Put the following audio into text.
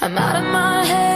I'm out of my head,